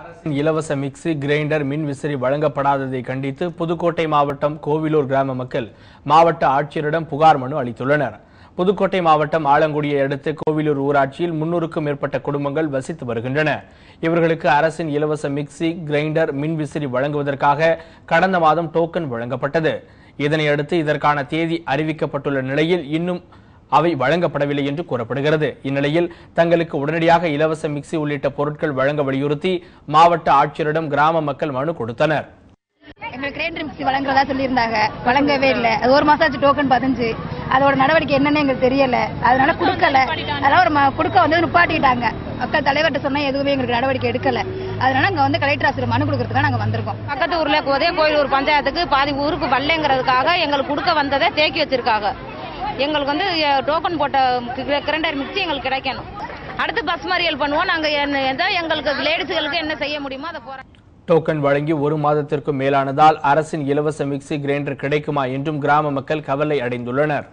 அரசின் இலவச mixie grinder மின் விசிறி வழங்கப்படாததை கண்டித்து புதுக்கோட்டை மாவட்டம் கோவிலூர் கிராம மக்கள் மாவட்ட ஆட்சியரிடம் புகார் மனு அளித்துள்ளனர். புதுக்கோட்டை மாவட்டம் ஆலங்குடியை அடுத்து கோவிலூர் ஊராட்சியில் முன்னூறுக்கும் மேற்பட்ட குடும்பங்கள் வசித்து வருகின்றன. இவர்களுக்கு அரசின் இலவச மிக்சி கிரைண்டர் மின் விசிறி வழங்குவதற்காக கடந்த மாதம் டோக்கன் வழங்கப்பட்டது. இதனையடுத்து இதற்கான தேதி அறிவிக்கப்பட்டுள்ள நிலையில் இன்னும் அவை வழங்கப்படவில்லை என்று கூறப்படுகிறது. இந்நிலையில் தங்களுக்கு உடனடியாக இலவச மிக்சி உள்ளிட்ட பொருட்கள் வழங்க வலியுறுத்தி மாவட்ட ஆட்சியரிடம் கிராம மக்கள் மனு கொடுத்தனர். எங்களுக்கு கிரைண்டர் மிக்சி வழங்குறதா சொல்லியிருந்தாங்க. வழங்கவே இல்ல. அது ஒரு மாசம் ஆச்சு டோக்கன் பதிஞ்சு. அதோட நடவடிக்கை என்னன்னு எங்களுக்கு தெரியல. அதனால கொடுக்கல. அதனால ஒரு ம- கொடுக்க வந்து நிப்பாட்டிட்டாங்க. மக்கள் தலைவர்கிட்ட சொன்னா எதுவுமே எங்களுக்கு நடவடிக்கை எடுக்கல. அதனால அங்க வந்து கலெக்டர் ஆசிரியர் மனு கொடுக்கறதுக்காக நாங்க வந்திருக்கோம். பக்கத்து ஊர்ல உதய கோயிலூர் பஞ்சாயத்துக்கு பாதி ஊருக்கு வரலைங்கிறதுக்காக எங்களுக்கு கொடுக்க வந்ததை தேக்கி வச்சிருக்காங்க. எங்களுக்கு வந்து டோக்கன் போட்ட கிரைண்டர் மிக்சி எங்களுக்கு கிடைக்கணும். அடுத்து பஸ் மறியல் பண்ணுவோம். நாங்கள் என்ன எதோ எங்களுக்கு லேடிஸ்களுக்கு என்ன செய்ய முடியுமோ அதை போறோம். டோக்கன் வழங்கி ஒரு மாதத்திற்கும் மேலானதால் அரசின் இலவச மிக்சி கிரைண்டர் கிடைக்குமா என்றும் கிராம மக்கள் கவலை அடைந்துள்ளனர்.